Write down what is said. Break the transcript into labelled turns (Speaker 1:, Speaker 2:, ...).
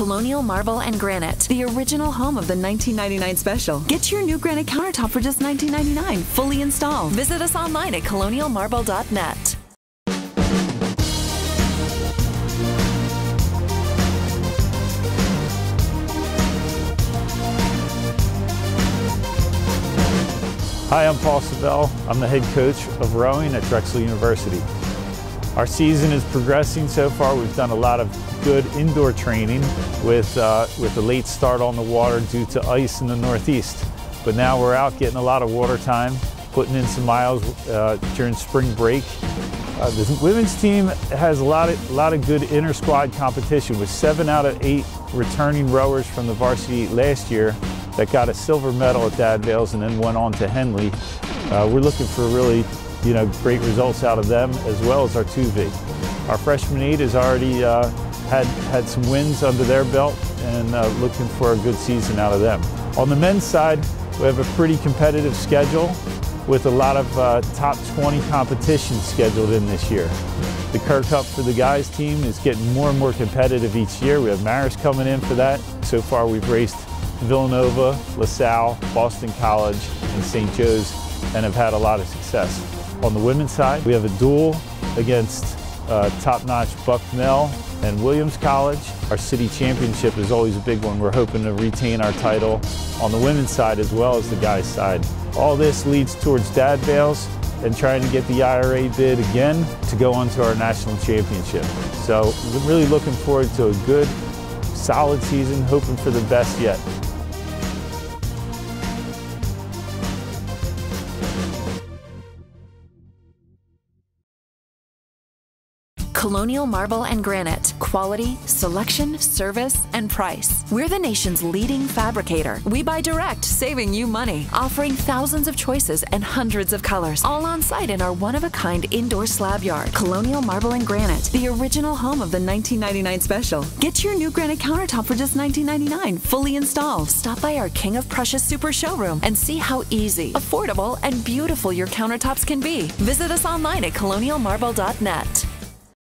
Speaker 1: Colonial Marble and Granite, the original home of the 1999 special. Get your new granite countertop for just $19.99, fully installed. Visit us online at colonialmarble.net.
Speaker 2: Hi, I'm Paul Savell. I'm the head coach of rowing at Drexel University. Our season is progressing so far. We've done a lot of good indoor training with, uh, with a late start on the water due to ice in the Northeast. But now we're out getting a lot of water time, putting in some miles uh, during spring break. Uh, the women's team has a lot of, a lot of good inter-squad competition with seven out of eight returning rowers from the varsity last year that got a silver medal at Dad Vails and then went on to Henley. Uh, we're looking for really, you know, great results out of them as well as our 2V. Our freshman eight has already uh, had, had some wins under their belt and uh, looking for a good season out of them. On the men's side, we have a pretty competitive schedule with a lot of uh, top 20 competitions scheduled in this year. The Kerr Cup for the guys team is getting more and more competitive each year. We have Marist coming in for that. So far we've raced Villanova, LaSalle, Boston College, and St. Joe's and have had a lot of success. On the women's side, we have a dual against uh, top-notch Bucknell and Williams College. Our city championship is always a big one. We're hoping to retain our title on the women's side as well as the guys' side. All this leads towards Dad Vails and trying to get the IRA bid again to go on to our national championship. So really looking forward to a good, solid season, hoping for the best yet.
Speaker 1: Colonial Marble and Granite. Quality, selection, service, and price. We're the nation's leading fabricator. We buy direct, saving you money. Offering thousands of choices and hundreds of colors. All on site in our one of a kind indoor slab yard. Colonial Marble and Granite, the original home of the 1999 special. Get your new granite countertop for just $19.99, fully installed. Stop by our King of Prussia Super Showroom and see how easy, affordable, and beautiful your countertops can be. Visit us online at colonialmarble.net.